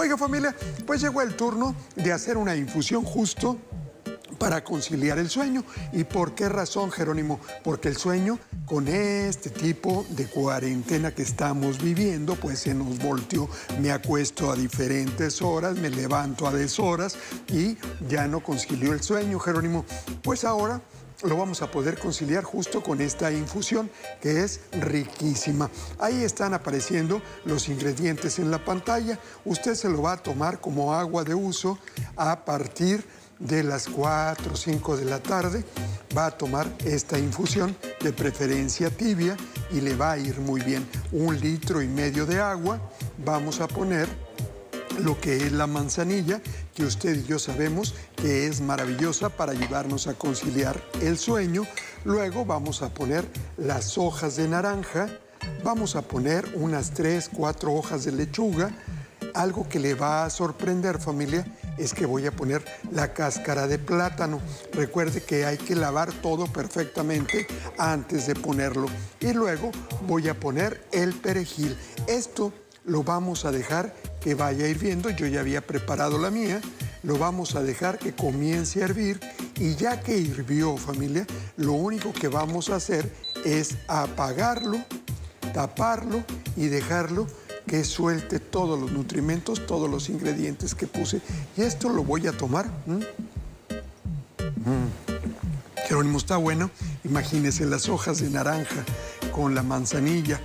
Oiga familia, pues llegó el turno de hacer una infusión justo para conciliar el sueño. ¿Y por qué razón, Jerónimo? Porque el sueño, con este tipo de cuarentena que estamos viviendo, pues se nos volteó. Me acuesto a diferentes horas, me levanto a deshoras y ya no concilió el sueño, Jerónimo. Pues ahora lo vamos a poder conciliar justo con esta infusión que es riquísima. Ahí están apareciendo los ingredientes en la pantalla. Usted se lo va a tomar como agua de uso a partir de las 4 o 5 de la tarde. Va a tomar esta infusión de preferencia tibia y le va a ir muy bien. Un litro y medio de agua. Vamos a poner lo que es la manzanilla, que usted y yo sabemos que es maravillosa para ayudarnos a conciliar el sueño. Luego vamos a poner las hojas de naranja, vamos a poner unas 3, 4 hojas de lechuga. Algo que le va a sorprender familia es que voy a poner la cáscara de plátano. Recuerde que hay que lavar todo perfectamente antes de ponerlo. Y luego voy a poner el perejil. Esto lo vamos a dejar que vaya hirviendo. Yo ya había preparado la mía. Lo vamos a dejar que comience a hervir. Y ya que hirvió, familia, lo único que vamos a hacer es apagarlo, taparlo y dejarlo que suelte todos los nutrimentos, todos los ingredientes que puse. Y esto lo voy a tomar. Mm. Está bueno. Imagínense las hojas de naranja con la manzanilla,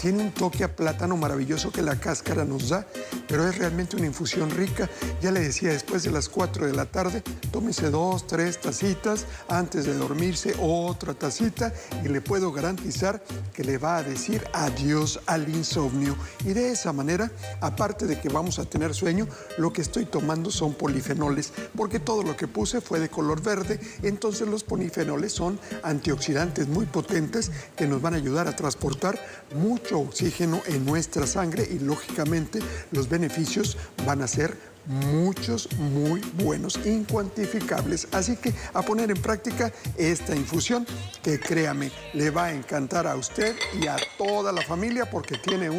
tiene un toque a plátano maravilloso que la cáscara nos da, pero es realmente una infusión rica. Ya le decía, después de las 4 de la tarde, tómese dos, tres tacitas, antes de dormirse otra tacita y le puedo garantizar que le va a decir adiós al insomnio. Y de esa manera, aparte de que vamos a tener sueño, lo que estoy tomando son polifenoles, porque todo lo que puse fue de color verde, entonces los polifenoles son antioxidantes muy potentes que nos van a ayudar a transportar oxígeno en nuestra sangre y lógicamente los beneficios van a ser muchos, muy buenos, incuantificables. Así que a poner en práctica esta infusión que créame, le va a encantar a usted y a toda la familia porque tiene un...